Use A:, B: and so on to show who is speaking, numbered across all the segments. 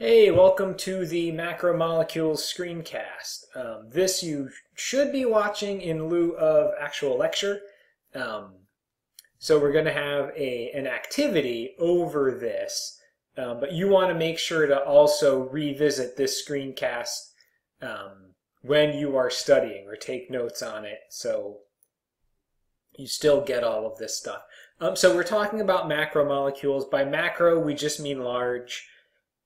A: Hey, welcome to the Macromolecules screencast. Um, this you should be watching in lieu of actual lecture. Um, so we're going to have a, an activity over this, um, but you want to make sure to also revisit this screencast um, when you are studying or take notes on it so you still get all of this stuff. Um, so we're talking about macromolecules. By macro, we just mean large.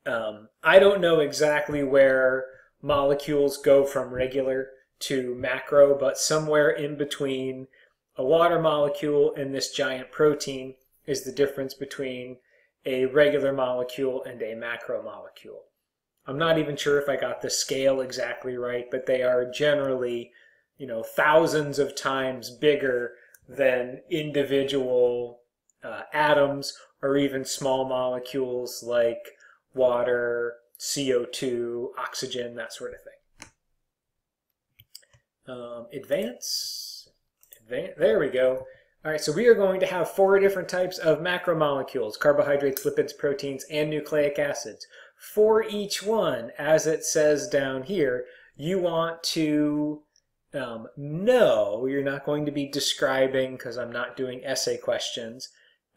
A: Um, I don't know exactly where molecules go from regular to macro, but somewhere in between a water molecule and this giant protein is the difference between a regular molecule and a macromolecule. I'm not even sure if I got the scale exactly right, but they are generally, you know, thousands of times bigger than individual uh, atoms or even small molecules like water, CO2, oxygen, that sort of thing. Um, advance, advance, there we go. All right, so we are going to have four different types of macromolecules, carbohydrates, lipids, proteins, and nucleic acids. For each one, as it says down here, you want to um, know, you're not going to be describing, because I'm not doing essay questions,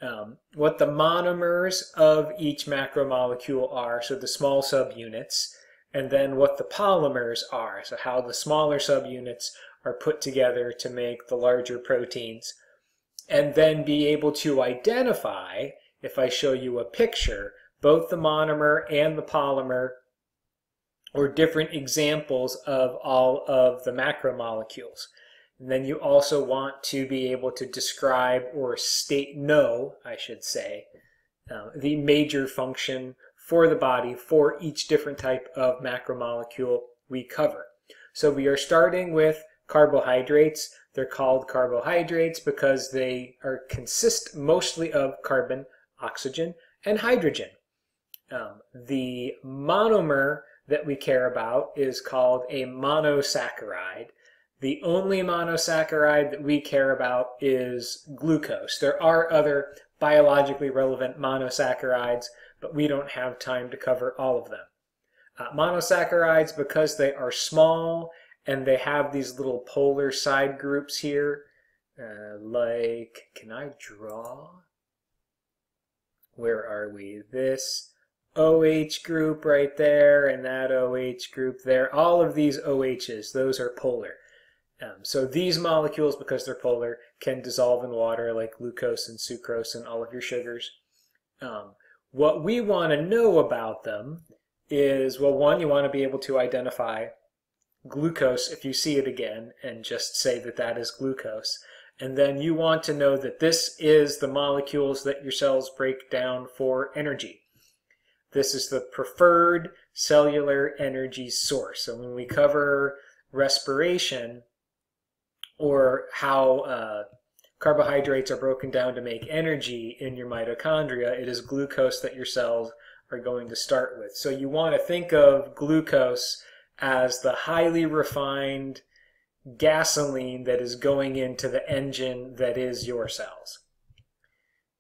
A: um, what the monomers of each macromolecule are, so the small subunits, and then what the polymers are, so how the smaller subunits are put together to make the larger proteins, and then be able to identify, if I show you a picture, both the monomer and the polymer or different examples of all of the macromolecules. And then you also want to be able to describe or state, know, I should say, uh, the major function for the body for each different type of macromolecule we cover. So we are starting with carbohydrates. They're called carbohydrates because they are consist mostly of carbon, oxygen, and hydrogen. Um, the monomer that we care about is called a monosaccharide. The only monosaccharide that we care about is glucose. There are other biologically relevant monosaccharides, but we don't have time to cover all of them. Uh, monosaccharides, because they are small and they have these little polar side groups here, uh, like, can I draw? Where are we? This OH group right there and that OH group there. All of these OHs, those are polar. Um, so these molecules, because they're polar, can dissolve in water like glucose and sucrose and all of your sugars. Um, what we want to know about them is, well, one, you want to be able to identify glucose if you see it again and just say that that is glucose. And then you want to know that this is the molecules that your cells break down for energy. This is the preferred cellular energy source. So when we cover respiration, or how uh, carbohydrates are broken down to make energy in your mitochondria, it is glucose that your cells are going to start with. So you want to think of glucose as the highly refined gasoline that is going into the engine that is your cells.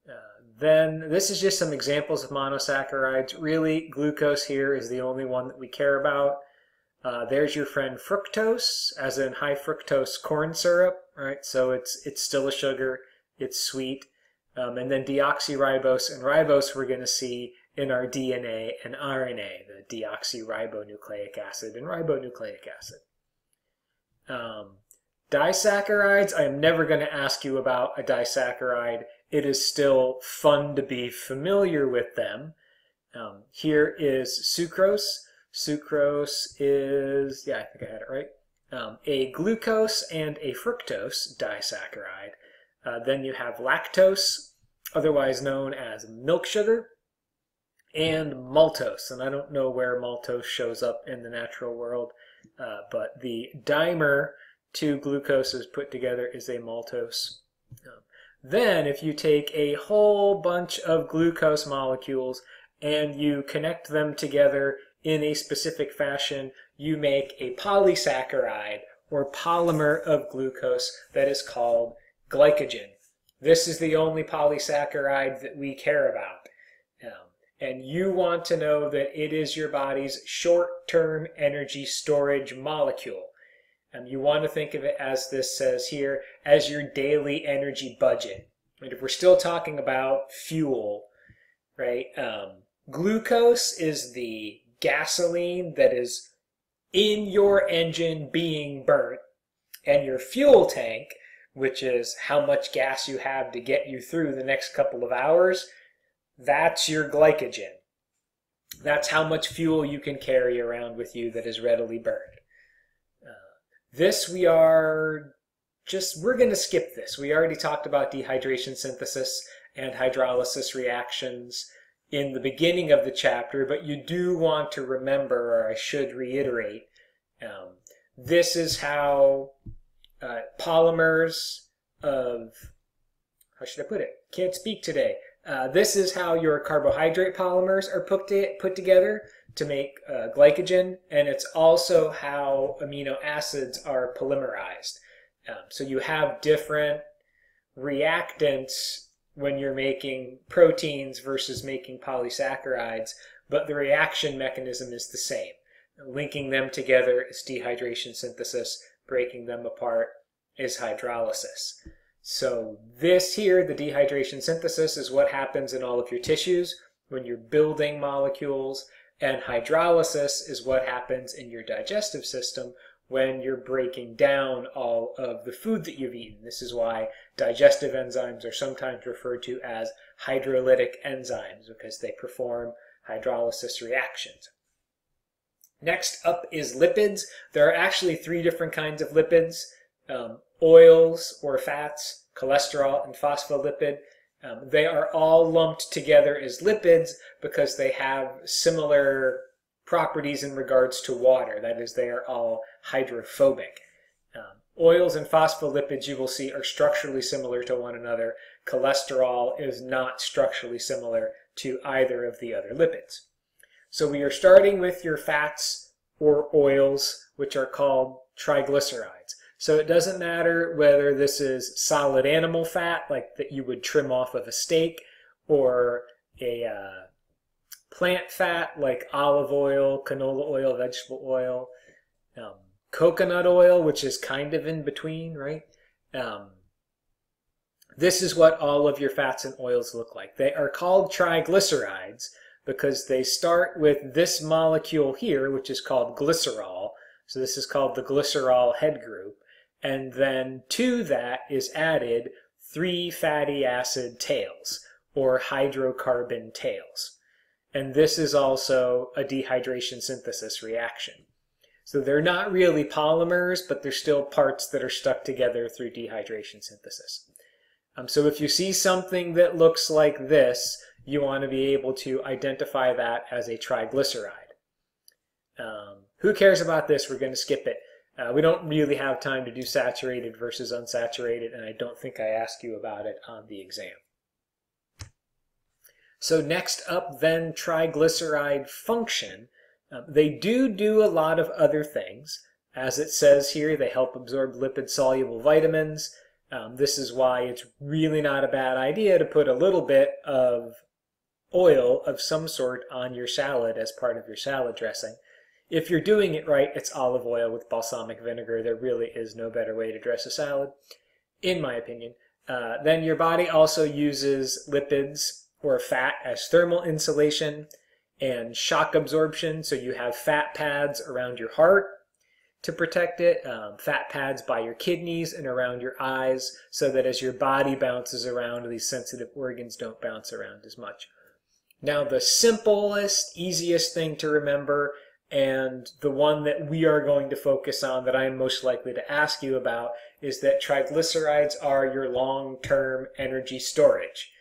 A: Uh, then this is just some examples of monosaccharides. Really, glucose here is the only one that we care about. Uh, there's your friend fructose, as in high fructose corn syrup, right? So it's it's still a sugar, it's sweet. Um, and then deoxyribose and ribose we're going to see in our DNA and RNA, the deoxyribonucleic acid and ribonucleic acid. Um, disaccharides, I'm never going to ask you about a disaccharide. It is still fun to be familiar with them. Um, here is sucrose. Sucrose is, yeah, I think I had it right. Um, a glucose and a fructose disaccharide. Uh, then you have lactose, otherwise known as milk sugar, and maltose. And I don't know where maltose shows up in the natural world, uh, but the dimer two glucoses put together is a maltose. Um, then if you take a whole bunch of glucose molecules and you connect them together in a specific fashion, you make a polysaccharide or polymer of glucose that is called glycogen. This is the only polysaccharide that we care about. Um, and you want to know that it is your body's short-term energy storage molecule. Um, you want to think of it as this says here, as your daily energy budget. And if we're still talking about fuel, right, um, glucose is the gasoline that is in your engine being burnt, and your fuel tank, which is how much gas you have to get you through the next couple of hours, that's your glycogen. That's how much fuel you can carry around with you that is readily burned. Uh, this we are just, we're going to skip this. We already talked about dehydration synthesis and hydrolysis reactions in the beginning of the chapter, but you do want to remember, or I should reiterate, um, this is how uh, polymers of, how should I put it? Can't speak today. Uh, this is how your carbohydrate polymers are put, to, put together to make uh, glycogen, and it's also how amino acids are polymerized. Um, so you have different reactants when you're making proteins versus making polysaccharides, but the reaction mechanism is the same. Linking them together is dehydration synthesis, breaking them apart is hydrolysis. So this here, the dehydration synthesis, is what happens in all of your tissues when you're building molecules, and hydrolysis is what happens in your digestive system when you're breaking down all of the food that you've eaten. This is why digestive enzymes are sometimes referred to as hydrolytic enzymes because they perform hydrolysis reactions. Next up is lipids. There are actually three different kinds of lipids, um, oils or fats, cholesterol, and phospholipid. Um, they are all lumped together as lipids because they have similar properties in regards to water. That is, they are all hydrophobic. Um, oils and phospholipids you will see are structurally similar to one another. Cholesterol is not structurally similar to either of the other lipids. So we are starting with your fats or oils, which are called triglycerides. So it doesn't matter whether this is solid animal fat, like that you would trim off of a steak, or a uh, plant fat like olive oil, canola oil, vegetable oil, um, coconut oil, which is kind of in between, right? Um, this is what all of your fats and oils look like. They are called triglycerides because they start with this molecule here, which is called glycerol. So this is called the glycerol head group. And then to that is added three fatty acid tails, or hydrocarbon tails. And this is also a dehydration synthesis reaction. So they're not really polymers, but they're still parts that are stuck together through dehydration synthesis. Um, so if you see something that looks like this, you want to be able to identify that as a triglyceride. Um, who cares about this? We're going to skip it. Uh, we don't really have time to do saturated versus unsaturated, and I don't think I ask you about it on the exam. So next up then, triglyceride function. Um, they do do a lot of other things. As it says here, they help absorb lipid-soluble vitamins. Um, this is why it's really not a bad idea to put a little bit of oil of some sort on your salad as part of your salad dressing. If you're doing it right, it's olive oil with balsamic vinegar. There really is no better way to dress a salad, in my opinion. Uh, then your body also uses lipids or fat as thermal insulation and shock absorption. So you have fat pads around your heart to protect it, um, fat pads by your kidneys and around your eyes so that as your body bounces around, these sensitive organs don't bounce around as much. Now, the simplest, easiest thing to remember, and the one that we are going to focus on that I am most likely to ask you about, is that triglycerides are your long-term energy storage.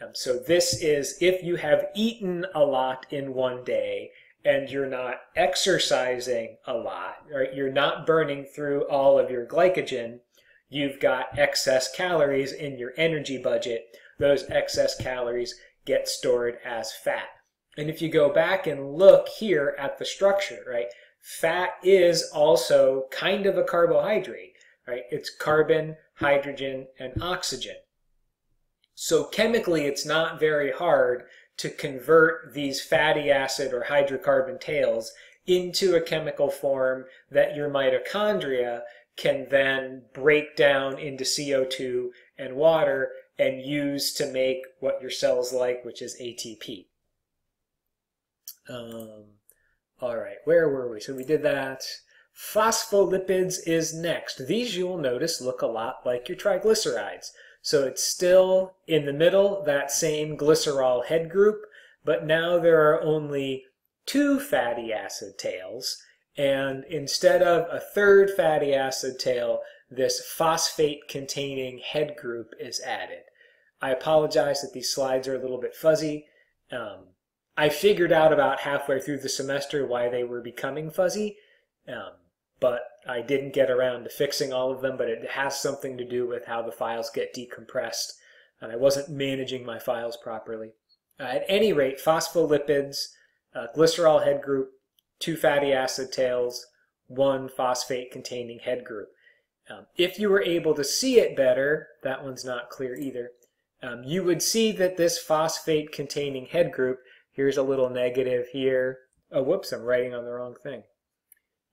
A: Um, so this is if you have eaten a lot in one day and you're not exercising a lot, right? You're not burning through all of your glycogen. You've got excess calories in your energy budget. Those excess calories get stored as fat. And if you go back and look here at the structure, right, fat is also kind of a carbohydrate, right? It's carbon, hydrogen, and oxygen. So chemically, it's not very hard to convert these fatty acid or hydrocarbon tails into a chemical form that your mitochondria can then break down into CO2 and water and use to make what your cells like, which is ATP. Um, all right, where were we? So we did that. Phospholipids is next. These you will notice look a lot like your triglycerides. So it's still in the middle, that same glycerol head group, but now there are only two fatty acid tails, and instead of a third fatty acid tail, this phosphate-containing head group is added. I apologize that these slides are a little bit fuzzy. Um, I figured out about halfway through the semester why they were becoming fuzzy, um, but I didn't get around to fixing all of them, but it has something to do with how the files get decompressed, and I wasn't managing my files properly. Uh, at any rate, phospholipids, uh, glycerol head group, two fatty acid tails, one phosphate-containing head group. Um, if you were able to see it better, that one's not clear either, um, you would see that this phosphate-containing head group, here's a little negative here. Oh, whoops, I'm writing on the wrong thing.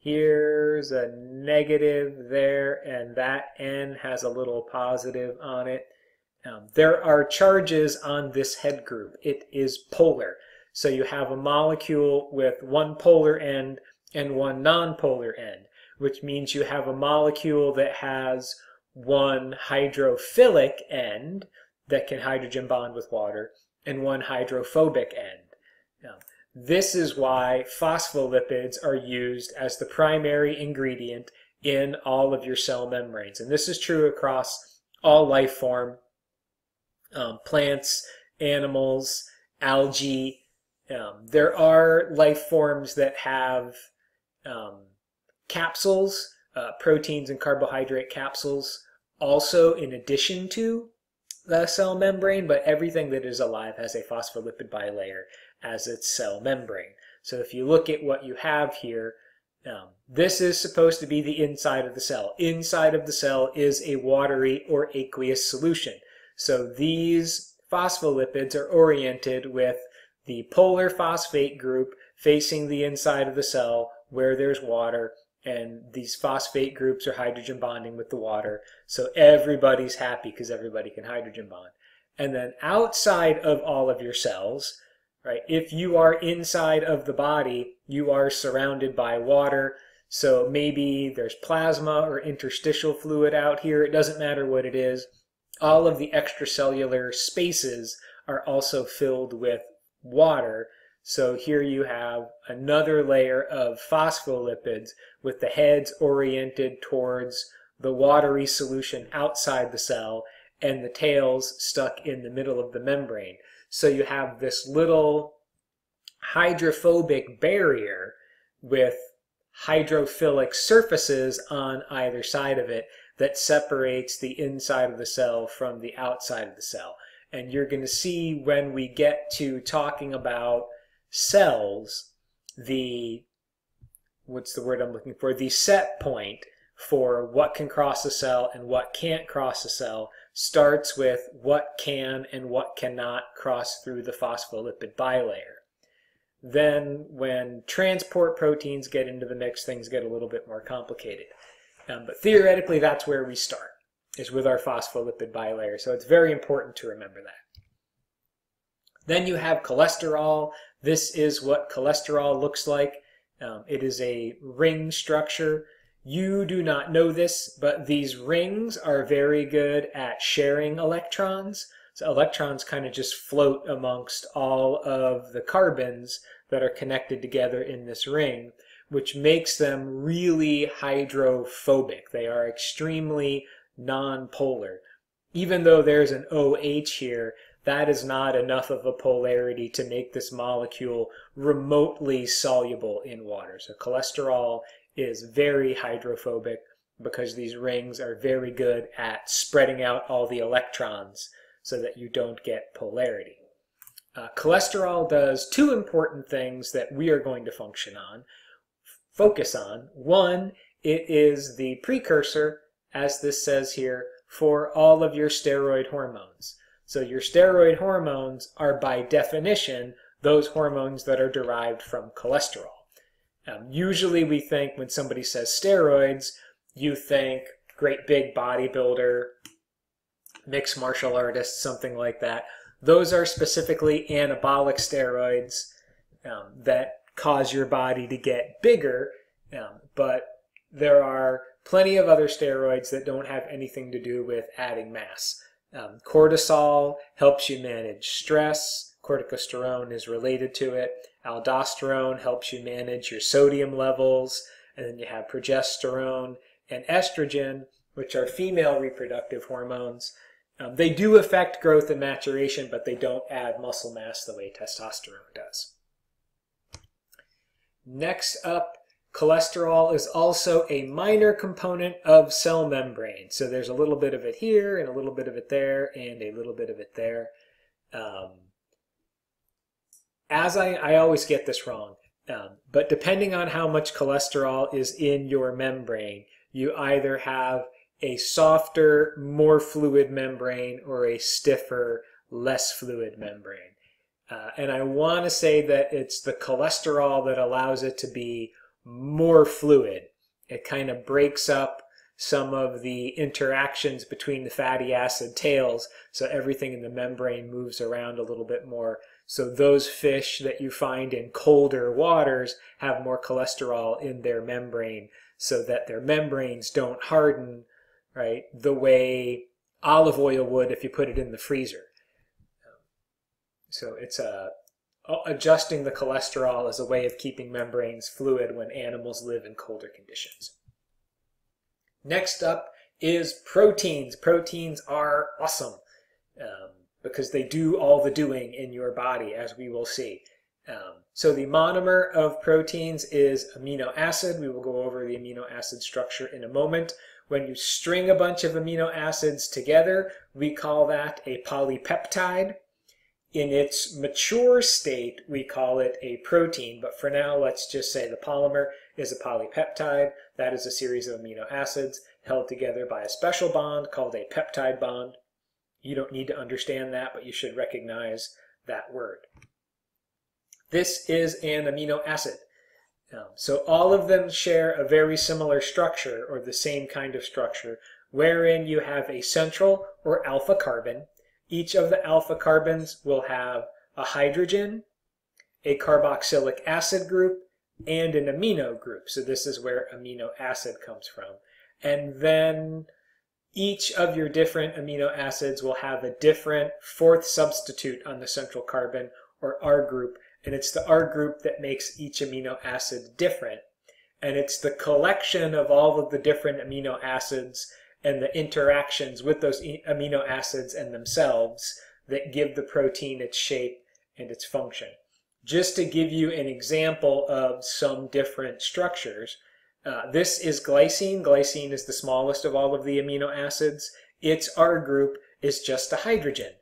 A: Here's a negative there, and that N has a little positive on it. Um, there are charges on this head group. It is polar. So you have a molecule with one polar end and one nonpolar end, which means you have a molecule that has one hydrophilic end that can hydrogen bond with water and one hydrophobic end. This is why phospholipids are used as the primary ingredient in all of your cell membranes. And this is true across all life form, um, plants, animals, algae. Um, there are life forms that have um, capsules, uh, proteins and carbohydrate capsules, also in addition to the cell membrane, but everything that is alive has a phospholipid bilayer as its cell membrane. So if you look at what you have here, um, this is supposed to be the inside of the cell. Inside of the cell is a watery or aqueous solution. So these phospholipids are oriented with the polar phosphate group facing the inside of the cell where there's water and these phosphate groups are hydrogen bonding with the water. So everybody's happy because everybody can hydrogen bond. And then outside of all of your cells, right? If you are inside of the body, you are surrounded by water. So maybe there's plasma or interstitial fluid out here. It doesn't matter what it is. All of the extracellular spaces are also filled with water. So here you have another layer of phospholipids with the heads oriented towards the watery solution outside the cell and the tails stuck in the middle of the membrane. So you have this little hydrophobic barrier with hydrophilic surfaces on either side of it that separates the inside of the cell from the outside of the cell. And you're going to see when we get to talking about cells, the, what's the word I'm looking for, the set point for what can cross a cell and what can't cross a cell starts with what can and what cannot cross through the phospholipid bilayer. Then when transport proteins get into the mix, things get a little bit more complicated. Um, but theoretically, that's where we start, is with our phospholipid bilayer. So it's very important to remember that. Then you have cholesterol. This is what cholesterol looks like. Um, it is a ring structure you do not know this, but these rings are very good at sharing electrons. So electrons kind of just float amongst all of the carbons that are connected together in this ring, which makes them really hydrophobic. They are extremely nonpolar. Even though there's an OH here, that is not enough of a polarity to make this molecule remotely soluble in water. So cholesterol is very hydrophobic because these rings are very good at spreading out all the electrons so that you don't get polarity. Uh, cholesterol does two important things that we are going to function on, focus on. One, it is the precursor, as this says here, for all of your steroid hormones. So your steroid hormones are by definition those hormones that are derived from cholesterol. Um, usually we think when somebody says steroids, you think great big bodybuilder, mixed martial artist, something like that. Those are specifically anabolic steroids um, that cause your body to get bigger, um, but there are plenty of other steroids that don't have anything to do with adding mass. Um, cortisol helps you manage stress. Corticosterone is related to it. Aldosterone helps you manage your sodium levels. And then you have progesterone and estrogen, which are female reproductive hormones. Um, they do affect growth and maturation, but they don't add muscle mass the way testosterone does. Next up, cholesterol is also a minor component of cell membrane. So there's a little bit of it here, and a little bit of it there, and a little bit of it there. Um, as I, I always get this wrong, um, but depending on how much cholesterol is in your membrane, you either have a softer, more fluid membrane or a stiffer, less fluid membrane. Uh, and I want to say that it's the cholesterol that allows it to be more fluid. It kind of breaks up some of the interactions between the fatty acid tails so everything in the membrane moves around a little bit more. So those fish that you find in colder waters have more cholesterol in their membrane so that their membranes don't harden right? The way olive oil would if you put it in the freezer. So it's a uh, adjusting the cholesterol as a way of keeping membranes fluid when animals live in colder conditions. Next up is proteins. Proteins are awesome um, because they do all the doing in your body, as we will see. Um, so the monomer of proteins is amino acid. We will go over the amino acid structure in a moment. When you string a bunch of amino acids together, we call that a polypeptide. In its mature state, we call it a protein, but for now, let's just say the polymer is a polypeptide. That is a series of amino acids held together by a special bond called a peptide bond. You don't need to understand that, but you should recognize that word. This is an amino acid. Um, so all of them share a very similar structure or the same kind of structure wherein you have a central or alpha carbon. Each of the alpha carbons will have a hydrogen, a carboxylic acid group, and an amino group. So this is where amino acid comes from. And then each of your different amino acids will have a different fourth substitute on the central carbon or R group and it's the R group that makes each amino acid different. And it's the collection of all of the different amino acids and the interactions with those amino acids and themselves that give the protein its shape and its function. Just to give you an example of some different structures, uh, this is glycine. Glycine is the smallest of all of the amino acids. Its R group is just a hydrogen.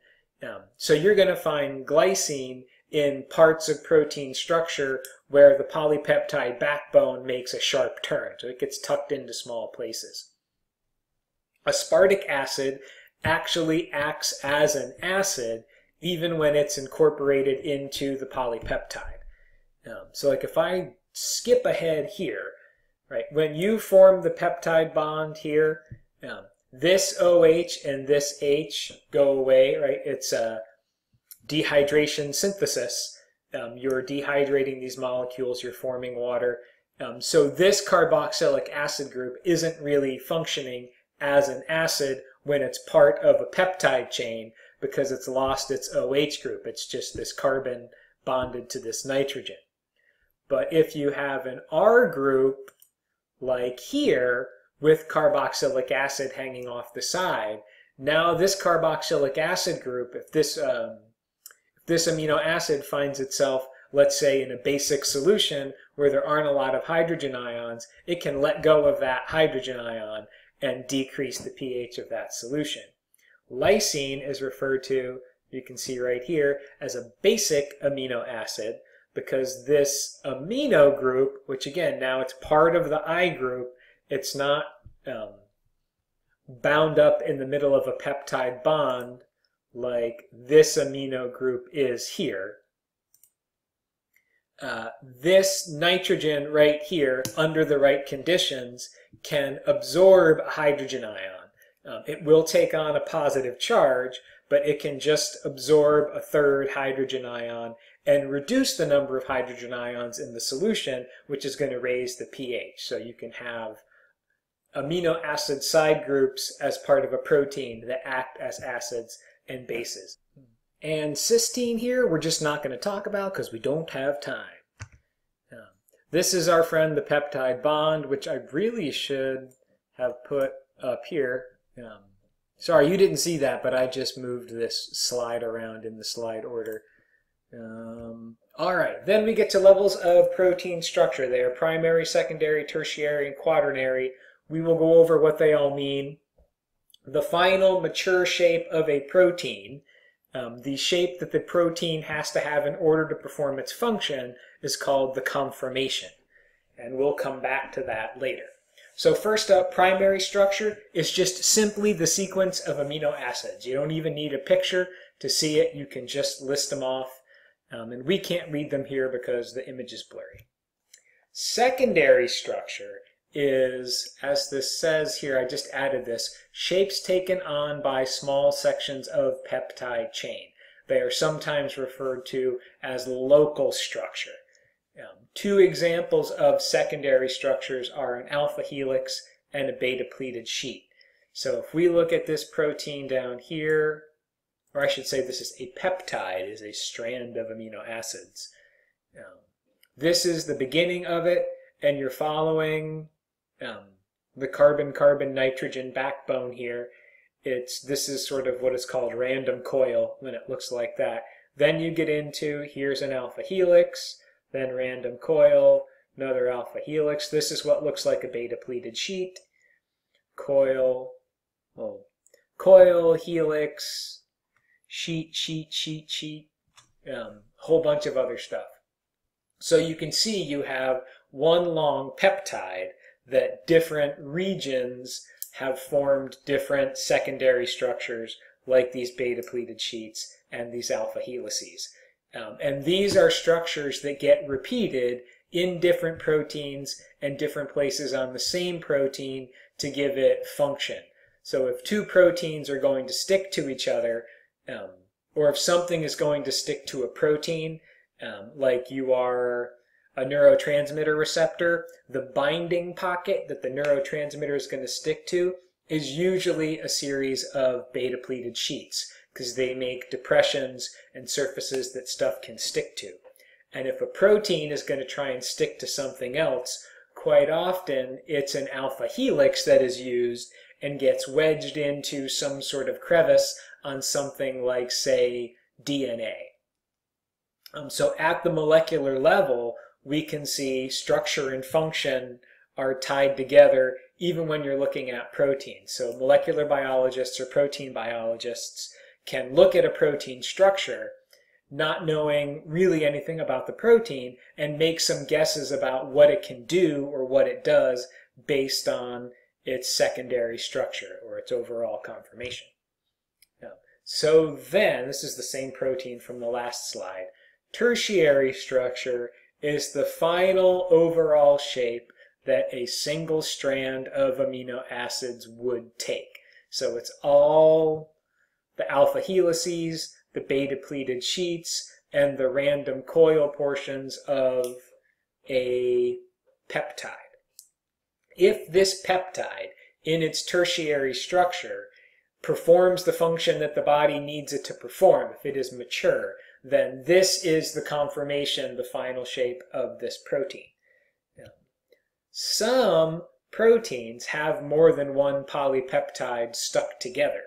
A: Um, so you're going to find glycine in parts of protein structure where the polypeptide backbone makes a sharp turn. So it gets tucked into small places. Aspartic acid actually acts as an acid even when it's incorporated into the polypeptide. Um, so like if I skip ahead here, right, when you form the peptide bond here, um, this OH and this H go away, right? It's a dehydration synthesis. Um, you're dehydrating these molecules, you're forming water. Um, so this carboxylic acid group isn't really functioning as an acid when it's part of a peptide chain because it's lost its OH group. It's just this carbon bonded to this nitrogen. But if you have an R group like here with carboxylic acid hanging off the side, now this carboxylic acid group, if this um, this amino acid finds itself, let's say, in a basic solution where there aren't a lot of hydrogen ions, it can let go of that hydrogen ion and decrease the pH of that solution. Lysine is referred to, you can see right here, as a basic amino acid because this amino group, which again, now it's part of the I group, it's not um, bound up in the middle of a peptide bond like this amino group is here, uh, this nitrogen right here, under the right conditions, can absorb a hydrogen ion. Um, it will take on a positive charge, but it can just absorb a third hydrogen ion and reduce the number of hydrogen ions in the solution, which is going to raise the pH. So you can have amino acid side groups as part of a protein that act as acids and bases. And cysteine here, we're just not going to talk about because we don't have time. Um, this is our friend the peptide bond, which I really should have put up here. Um, sorry, you didn't see that, but I just moved this slide around in the slide order. Um, all right, then we get to levels of protein structure. They are primary, secondary, tertiary, and quaternary. We will go over what they all mean. The final mature shape of a protein, um, the shape that the protein has to have in order to perform its function, is called the conformation. And we'll come back to that later. So first up, primary structure is just simply the sequence of amino acids. You don't even need a picture to see it. You can just list them off um, and we can't read them here because the image is blurry. Secondary structure is, as this says here, I just added this, shapes taken on by small sections of peptide chain. They are sometimes referred to as local structure. Um, two examples of secondary structures are an alpha helix and a beta pleated sheet. So if we look at this protein down here, or I should say this is a peptide, is a strand of amino acids. Um, this is the beginning of it, and you're following um, the carbon-carbon-nitrogen backbone here. It's This is sort of what is called random coil when it looks like that. Then you get into, here's an alpha helix, then random coil, another alpha helix. This is what looks like a beta pleated sheet. Coil, oh, coil, helix, sheet, sheet, sheet, sheet, um, whole bunch of other stuff. So you can see you have one long peptide that different regions have formed different secondary structures like these beta pleated sheets and these alpha helices. Um, and these are structures that get repeated in different proteins and different places on the same protein to give it function. So if two proteins are going to stick to each other, um, or if something is going to stick to a protein, um, like you are a neurotransmitter receptor, the binding pocket that the neurotransmitter is going to stick to is usually a series of beta pleated sheets because they make depressions and surfaces that stuff can stick to. And if a protein is going to try and stick to something else, quite often it's an alpha helix that is used and gets wedged into some sort of crevice on something like, say, DNA. Um, so at the molecular level, we can see structure and function are tied together even when you're looking at proteins. So molecular biologists or protein biologists can look at a protein structure not knowing really anything about the protein and make some guesses about what it can do or what it does based on its secondary structure or its overall conformation. So then, this is the same protein from the last slide, tertiary structure is the final overall shape that a single strand of amino acids would take. So it's all the alpha helices, the beta pleated sheets, and the random coil portions of a peptide. If this peptide, in its tertiary structure, performs the function that the body needs it to perform, if it is mature, then this is the conformation, the final shape of this protein. Now, some proteins have more than one polypeptide stuck together.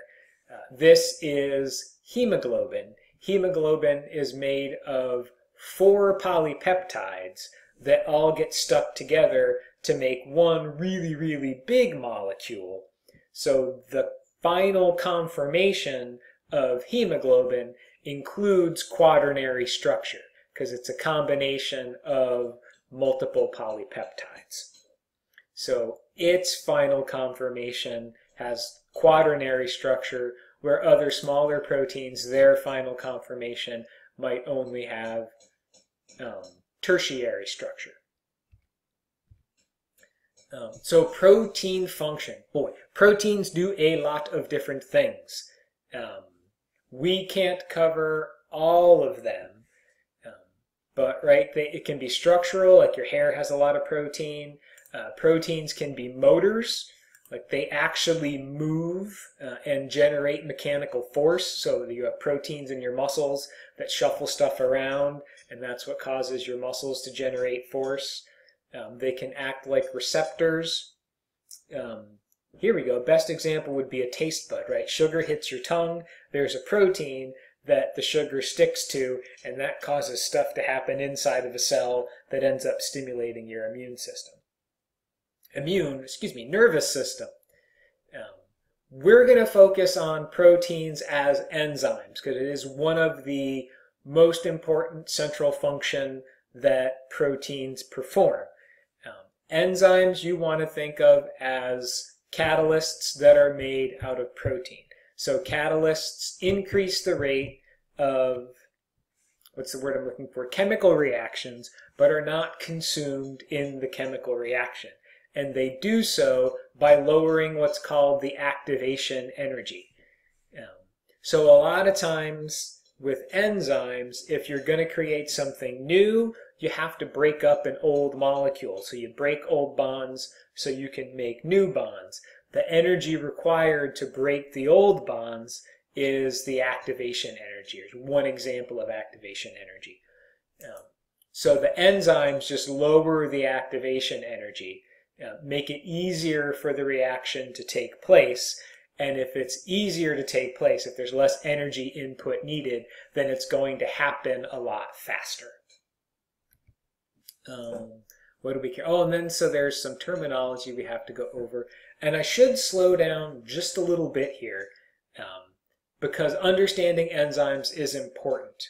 A: Uh, this is hemoglobin. Hemoglobin is made of four polypeptides that all get stuck together to make one really, really big molecule. So the final conformation of hemoglobin includes quaternary structure because it's a combination of multiple polypeptides. So its final conformation has quaternary structure where other smaller proteins, their final conformation might only have um, tertiary structure. Um, so protein function. Boy, proteins do a lot of different things. Um, we can't cover all of them, um, but right, they, it can be structural, like your hair has a lot of protein. Uh, proteins can be motors, like they actually move uh, and generate mechanical force. So you have proteins in your muscles that shuffle stuff around, and that's what causes your muscles to generate force. Um, they can act like receptors. Um, here we go. Best example would be a taste bud, right? Sugar hits your tongue. There's a protein that the sugar sticks to, and that causes stuff to happen inside of a cell that ends up stimulating your immune system. Immune, excuse me, nervous system. Um, we're going to focus on proteins as enzymes because it is one of the most important central function that proteins perform. Enzymes you want to think of as catalysts that are made out of protein. So catalysts increase the rate of, what's the word I'm looking for, chemical reactions, but are not consumed in the chemical reaction. And they do so by lowering what's called the activation energy. Um, so a lot of times with enzymes, if you're going to create something new, you have to break up an old molecule. So you break old bonds so you can make new bonds. The energy required to break the old bonds is the activation energy, or one example of activation energy. Um, so the enzymes just lower the activation energy, uh, make it easier for the reaction to take place. And if it's easier to take place, if there's less energy input needed, then it's going to happen a lot faster. Um, what do we care? Oh, and then so there's some terminology we have to go over. And I should slow down just a little bit here um, because understanding enzymes is important.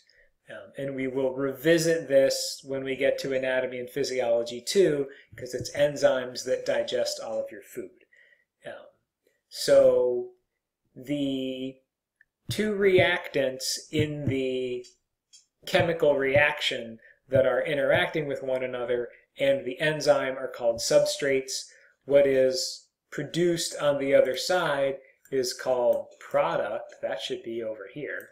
A: Um, and we will revisit this when we get to anatomy and physiology too, because it's enzymes that digest all of your food. Um, so the two reactants in the chemical reaction that are interacting with one another and the enzyme are called substrates. What is produced on the other side is called product. That should be over here.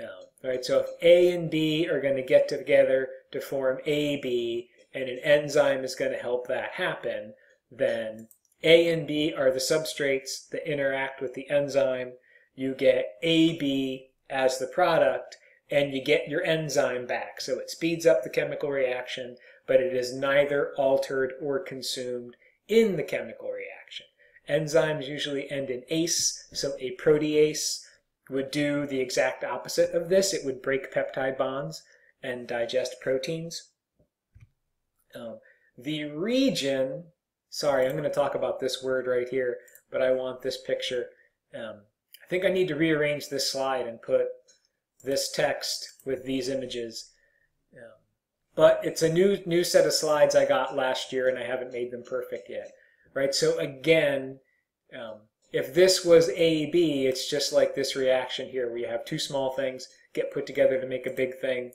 A: Um, right, so if A and B are going to get together to form AB, and an enzyme is going to help that happen, then A and B are the substrates that interact with the enzyme. You get AB as the product, and you get your enzyme back. So it speeds up the chemical reaction, but it is neither altered or consumed in the chemical reaction. Enzymes usually end in ase, so a protease would do the exact opposite of this. It would break peptide bonds and digest proteins. Um, the region, sorry, I'm going to talk about this word right here, but I want this picture. Um, I think I need to rearrange this slide and put this text with these images. Um, but it's a new new set of slides I got last year, and I haven't made them perfect yet. Right. So again, um, if this was AB, it's just like this reaction here, where you have two small things get put together to make a big thing.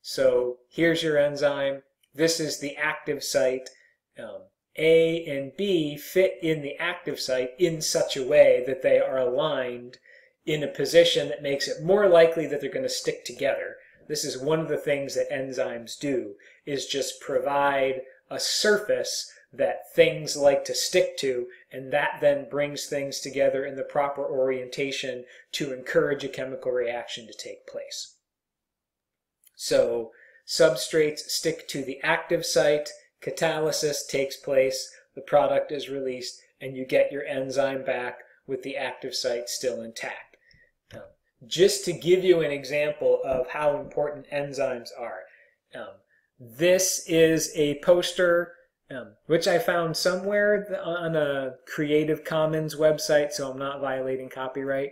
A: So here's your enzyme. This is the active site. Um, a and B fit in the active site in such a way that they are aligned in a position that makes it more likely that they're going to stick together. This is one of the things that enzymes do, is just provide a surface that things like to stick to, and that then brings things together in the proper orientation to encourage a chemical reaction to take place. So substrates stick to the active site, catalysis takes place, the product is released, and you get your enzyme back with the active site still intact just to give you an example of how important enzymes are. Um, this is a poster um, which I found somewhere on a Creative Commons website, so I'm not violating copyright.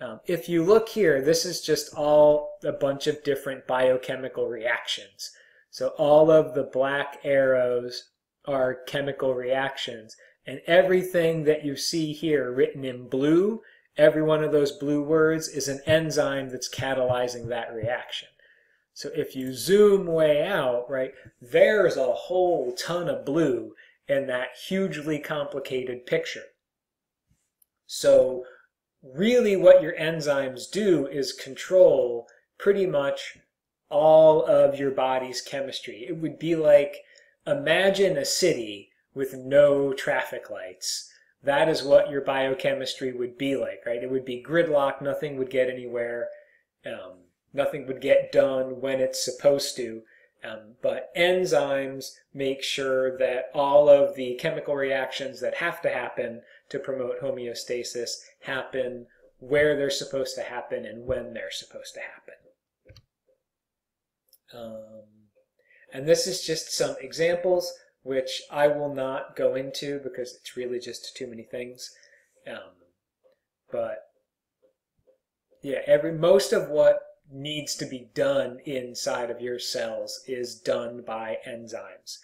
A: Um, if you look here, this is just all a bunch of different biochemical reactions. So all of the black arrows are chemical reactions, and everything that you see here written in blue every one of those blue words is an enzyme that's catalyzing that reaction. So if you zoom way out, right, there's a whole ton of blue in that hugely complicated picture. So really what your enzymes do is control pretty much all of your body's chemistry. It would be like imagine a city with no traffic lights. That is what your biochemistry would be like, right? It would be gridlock, nothing would get anywhere, um, nothing would get done when it's supposed to. Um, but enzymes make sure that all of the chemical reactions that have to happen to promote homeostasis happen where they're supposed to happen and when they're supposed to happen. Um, and this is just some examples, which I will not go into because it's really just too many things. Um, but yeah, every most of what needs to be done inside of your cells is done by enzymes.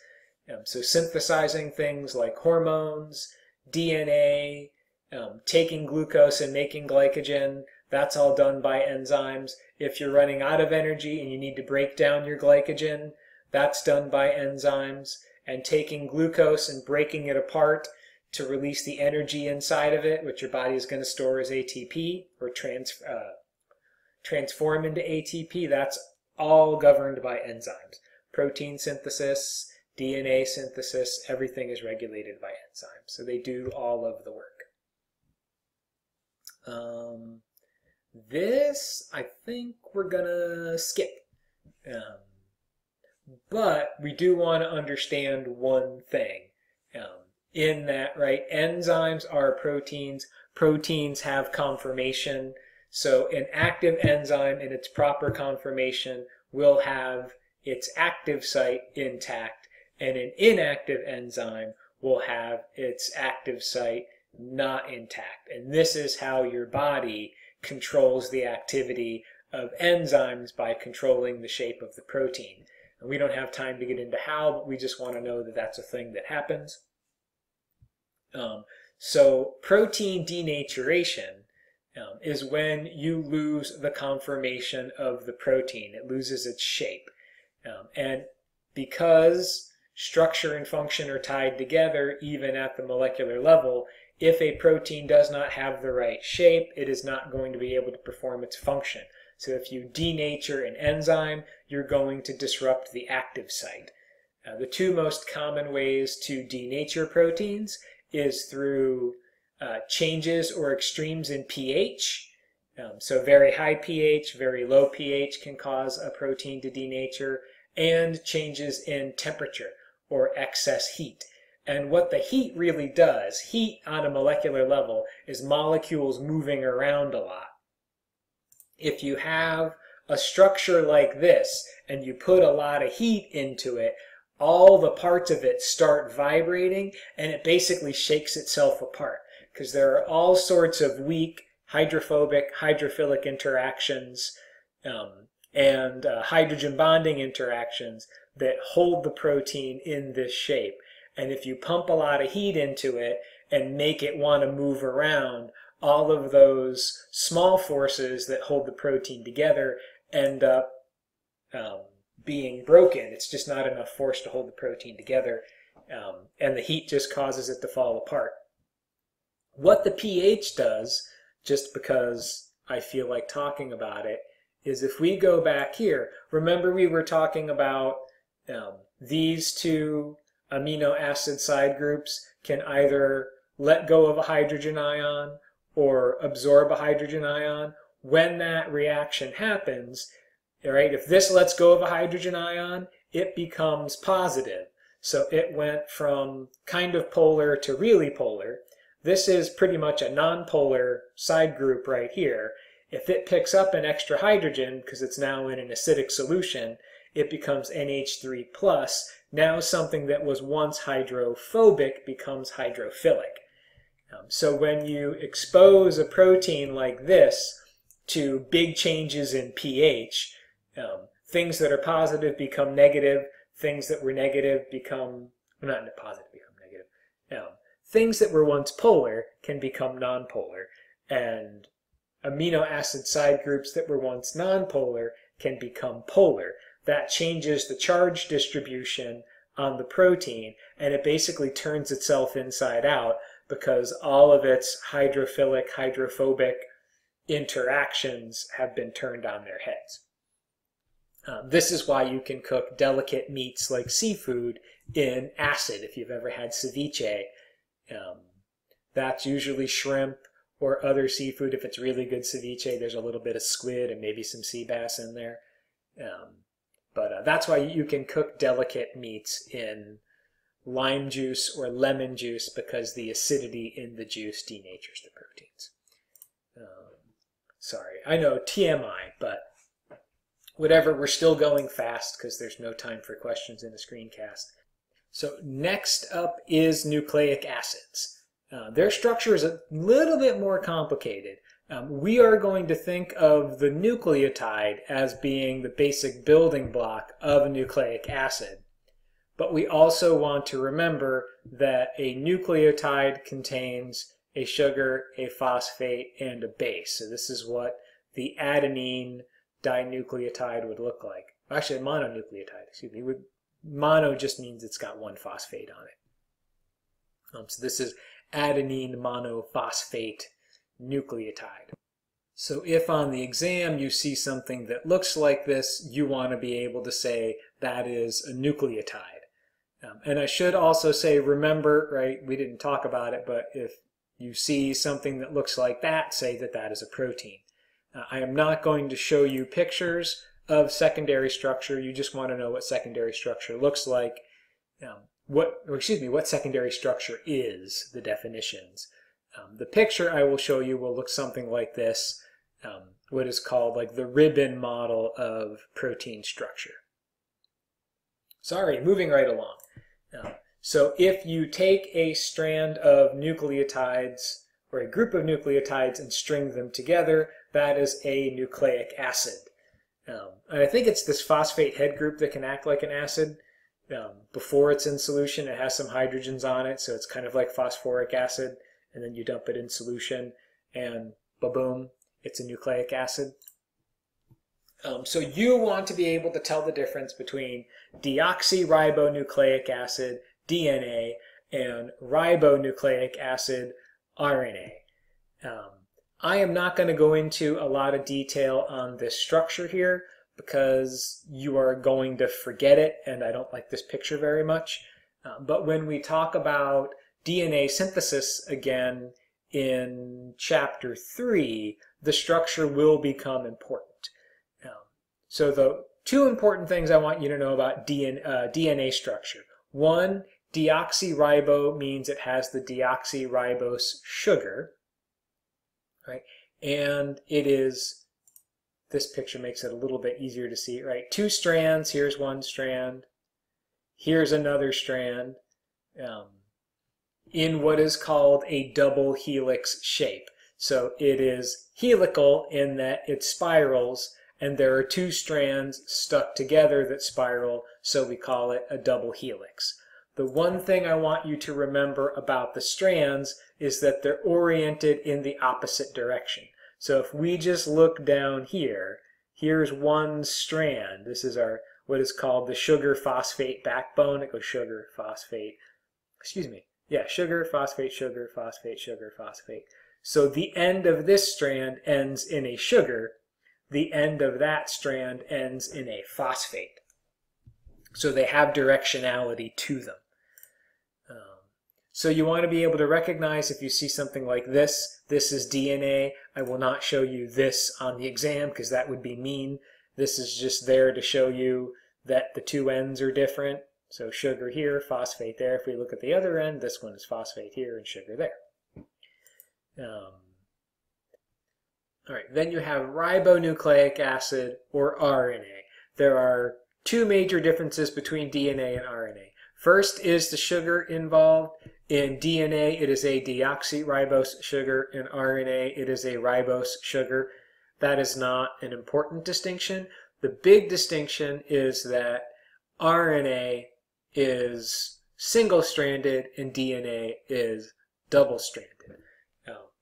A: Um, so synthesizing things like hormones, DNA, um, taking glucose and making glycogen, that's all done by enzymes. If you're running out of energy and you need to break down your glycogen, that's done by enzymes. And taking glucose and breaking it apart to release the energy inside of it, which your body is going to store as ATP or trans, uh, transform into ATP, that's all governed by enzymes. Protein synthesis, DNA synthesis, everything is regulated by enzymes. So they do all of the work. Um, this, I think we're gonna skip. Um, but we do want to understand one thing. Um, in that, right, enzymes are proteins. Proteins have conformation. So an active enzyme in its proper conformation will have its active site intact, and an inactive enzyme will have its active site not intact. And this is how your body controls the activity of enzymes by controlling the shape of the protein. And we don't have time to get into how, but we just want to know that that's a thing that happens. Um, so protein denaturation um, is when you lose the conformation of the protein. It loses its shape. Um, and because structure and function are tied together, even at the molecular level, if a protein does not have the right shape, it is not going to be able to perform its function. So if you denature an enzyme, you're going to disrupt the active site. Uh, the two most common ways to denature proteins is through uh, changes or extremes in pH. Um, so very high pH, very low pH can cause a protein to denature, and changes in temperature or excess heat. And what the heat really does, heat on a molecular level, is molecules moving around a lot. If you have a structure like this and you put a lot of heat into it, all the parts of it start vibrating and it basically shakes itself apart because there are all sorts of weak hydrophobic, hydrophilic interactions um, and uh, hydrogen bonding interactions that hold the protein in this shape. And if you pump a lot of heat into it and make it want to move around, all of those small forces that hold the protein together end up um, being broken. It's just not enough force to hold the protein together, um, and the heat just causes it to fall apart. What the pH does, just because I feel like talking about it, is if we go back here, remember we were talking about um, these two amino acid side groups can either let go of a hydrogen ion or absorb a hydrogen ion. When that reaction happens, right, if this lets go of a hydrogen ion, it becomes positive. So it went from kind of polar to really polar. This is pretty much a nonpolar side group right here. If it picks up an extra hydrogen, because it's now in an acidic solution, it becomes NH3+, plus. Now something that was once hydrophobic becomes hydrophilic. Um, so when you expose a protein like this to big changes in pH, um, things that are positive become negative, things that were negative become, well, not positive become negative, um, things that were once polar can become nonpolar. and amino acid side groups that were once nonpolar can become polar. That changes the charge distribution on the protein and it basically turns itself inside out because all of its hydrophilic, hydrophobic interactions have been turned on their heads. Um, this is why you can cook delicate meats like seafood in acid. If you've ever had ceviche, um, that's usually shrimp or other seafood. If it's really good ceviche, there's a little bit of squid and maybe some sea bass in there. Um, but uh, that's why you can cook delicate meats in lime juice or lemon juice because the acidity in the juice denatures the proteins. Um, sorry, I know TMI, but whatever, we're still going fast because there's no time for questions in the screencast. So next up is nucleic acids. Uh, their structure is a little bit more complicated. Um, we are going to think of the nucleotide as being the basic building block of a nucleic acid. But we also want to remember that a nucleotide contains a sugar, a phosphate, and a base. So this is what the adenine dinucleotide would look like. Actually, a mononucleotide, excuse me. Mono just means it's got one phosphate on it. Um, so this is adenine monophosphate nucleotide. So if on the exam you see something that looks like this, you want to be able to say that is a nucleotide. Um, and I should also say, remember, right, we didn't talk about it, but if you see something that looks like that, say that that is a protein. Uh, I am not going to show you pictures of secondary structure. You just want to know what secondary structure looks like. Um, what, excuse me, what secondary structure is, the definitions. Um, the picture I will show you will look something like this, um, what is called like the ribbon model of protein structure. Sorry, moving right along. Um, so if you take a strand of nucleotides or a group of nucleotides and string them together, that is a nucleic acid. Um, and I think it's this phosphate head group that can act like an acid. Um, before it's in solution, it has some hydrogens on it, so it's kind of like phosphoric acid and then you dump it in solution, and ba-boom, it's a nucleic acid. Um, so you want to be able to tell the difference between deoxyribonucleic acid, DNA, and ribonucleic acid, RNA. Um, I am not going to go into a lot of detail on this structure here because you are going to forget it, and I don't like this picture very much. Uh, but when we talk about DNA synthesis again in chapter 3, the structure will become important. So the two important things I want you to know about DNA, uh, DNA structure. One, deoxyribo means it has the deoxyribose sugar, right? And it is, this picture makes it a little bit easier to see, right? Two strands, here's one strand, here's another strand. Um, in what is called a double helix shape. So it is helical in that it spirals and there are two strands stuck together that spiral, so we call it a double helix. The one thing I want you to remember about the strands is that they're oriented in the opposite direction. So if we just look down here, here's one strand. This is our what is called the sugar phosphate backbone. It goes sugar, phosphate, excuse me, yeah, sugar, phosphate, sugar, phosphate, sugar, phosphate. So the end of this strand ends in a sugar. The end of that strand ends in a phosphate. So they have directionality to them. Um, so you want to be able to recognize if you see something like this, this is DNA. I will not show you this on the exam because that would be mean. This is just there to show you that the two ends are different. So sugar here, phosphate there. If we look at the other end, this one is phosphate here and sugar there. Um, all right, then you have ribonucleic acid or RNA. There are two major differences between DNA and RNA. First is the sugar involved. In DNA, it is a deoxyribose sugar. In RNA, it is a ribose sugar. That is not an important distinction. The big distinction is that RNA is single-stranded and DNA is double-stranded.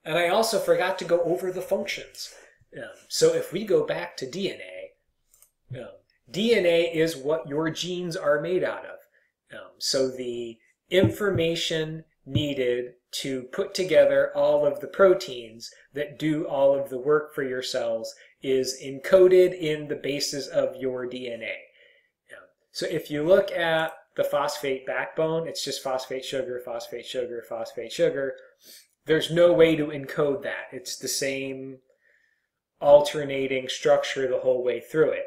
A: And I also forgot to go over the functions. Um, so if we go back to DNA, um, DNA is what your genes are made out of. Um, so the information needed to put together all of the proteins that do all of the work for your cells is encoded in the bases of your DNA. Um, so if you look at the phosphate backbone, it's just phosphate sugar, phosphate sugar, phosphate sugar. There's no way to encode that. It's the same alternating structure the whole way through it.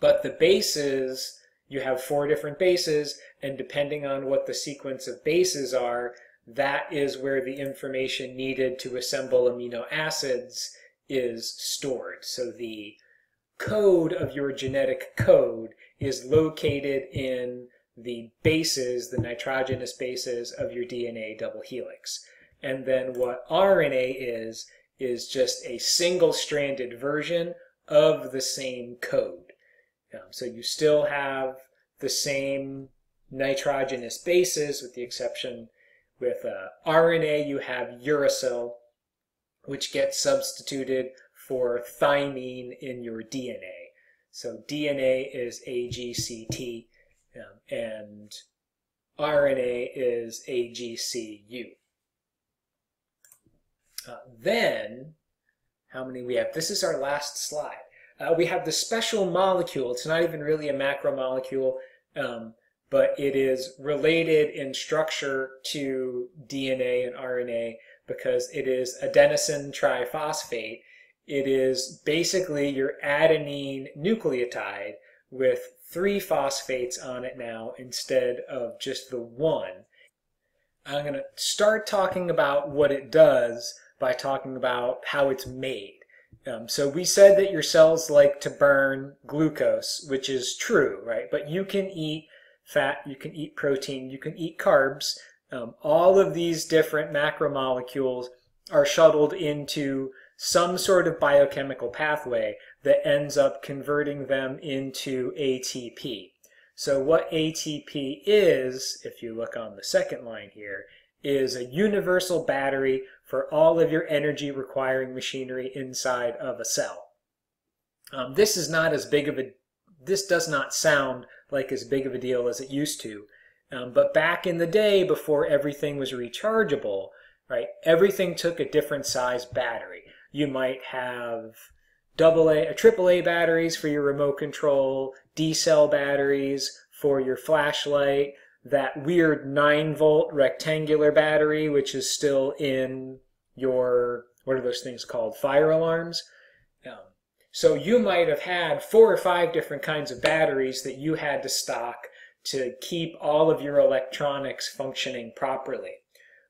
A: But the bases, you have four different bases, and depending on what the sequence of bases are, that is where the information needed to assemble amino acids is stored. So the code of your genetic code is located in the bases, the nitrogenous bases of your DNA double helix. And then what RNA is, is just a single-stranded version of the same code. Um, so you still have the same nitrogenous bases with the exception with uh, RNA you have uracil which gets substituted for thymine in your DNA. So DNA is AGCT um, and RNA is AGCU. Uh, then, how many we have? This is our last slide. Uh, we have the special molecule. It's not even really a macromolecule, um, but it is related in structure to DNA and RNA because it is adenosine triphosphate. It is basically your adenine nucleotide with three phosphates on it now instead of just the one. I'm going to start talking about what it does by talking about how it's made. Um, so we said that your cells like to burn glucose, which is true, right? But you can eat fat, you can eat protein, you can eat carbs. Um, all of these different macromolecules are shuttled into some sort of biochemical pathway that ends up converting them into ATP. So what ATP is, if you look on the second line here, is a universal battery for all of your energy requiring machinery inside of a cell. Um, this is not as big of a, this does not sound like as big of a deal as it used to. Um, but back in the day before everything was rechargeable, right, everything took a different size battery. You might have double A, a triple A batteries for your remote control, D cell batteries for your flashlight, that weird 9 volt rectangular battery, which is still in your, what are those things called? Fire alarms. Um, so you might have had four or five different kinds of batteries that you had to stock to keep all of your electronics functioning properly.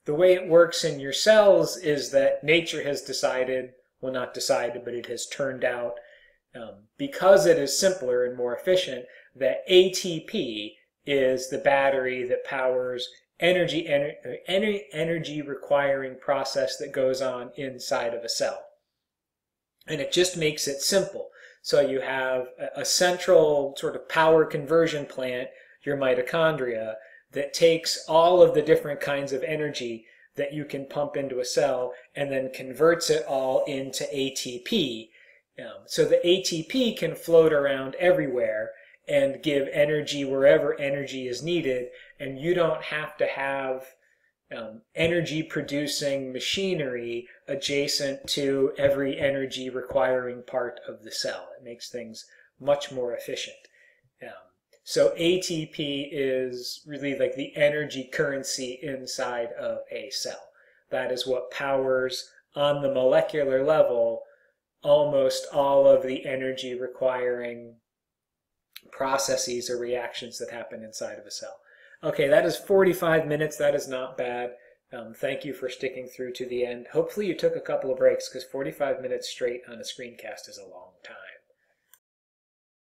A: The way it works in your cells is that nature has decided, well not decided, but it has turned out, um, because it is simpler and more efficient, that ATP is the battery that powers energy, ener energy requiring process that goes on inside of a cell. And it just makes it simple. So you have a central sort of power conversion plant, your mitochondria, that takes all of the different kinds of energy that you can pump into a cell and then converts it all into ATP. Um, so the ATP can float around everywhere and give energy wherever energy is needed. And you don't have to have um, energy producing machinery adjacent to every energy requiring part of the cell. It makes things much more efficient. Um, so ATP is really like the energy currency inside of a cell. That is what powers on the molecular level almost all of the energy requiring processes or reactions that happen inside of a cell. Okay, that is 45 minutes. That is not bad. Um, thank you for sticking through to the end. Hopefully you took a couple of breaks because 45 minutes straight on a screencast is a long time.